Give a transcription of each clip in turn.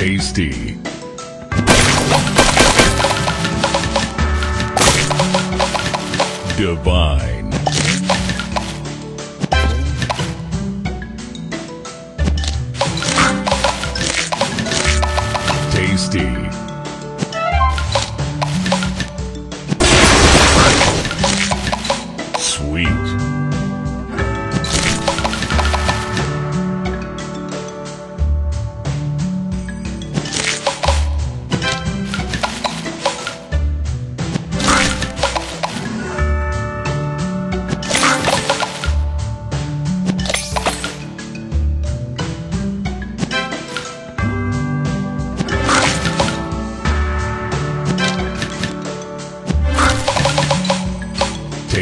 Tasty. Divine. Tasty. Sweet.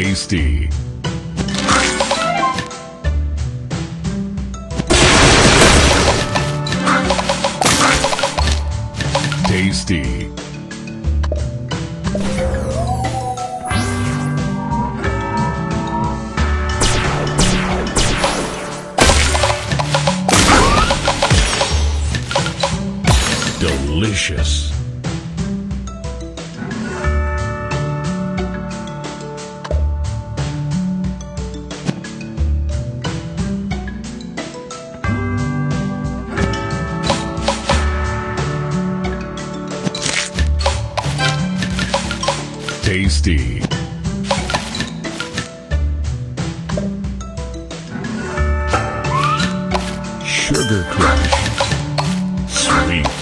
Tasty. Tasty. Delicious. Tasty. Sugar Crush. Sweet.